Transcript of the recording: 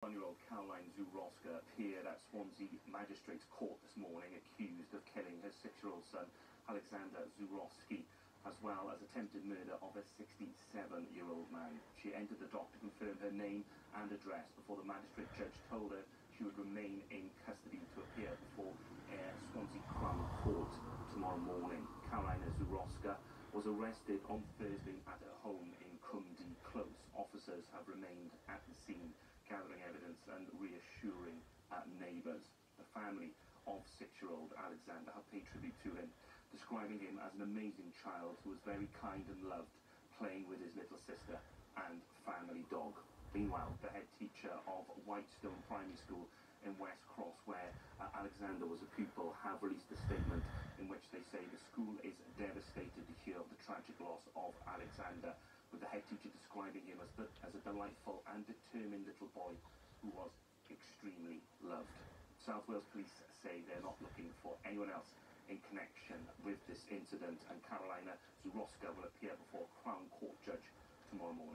One-year-old Caroline Zuroska appeared at Swansea Magistrates Court this morning accused of killing her six-year-old son, Alexander Zurowski, as well as attempted murder of a 67-year-old man. She entered the dock to confirm her name and address before the magistrate judge told her she would remain in custody to appear before uh, Swansea Crown Court tomorrow morning. Caroline Zuroska was arrested on Thursday at her home in Cwmdu Close. Officers have remained at the scene gathering evidence and reassuring uh, neighbours. The family of six-year-old Alexander have paid tribute to him, describing him as an amazing child who was very kind and loved, playing with his little sister and family dog. Meanwhile, the head teacher of Whitestone Primary School in West Cross, where uh, Alexander was a pupil, have released a statement in which they say the school is devastated to hear of the tragic loss of Alexander with the head teacher describing him as, the, as a delightful and determined little boy who was extremely loved. South Wales Police say they're not looking for anyone else in connection with this incident and Carolina Zuroska will appear before Crown Court Judge tomorrow morning.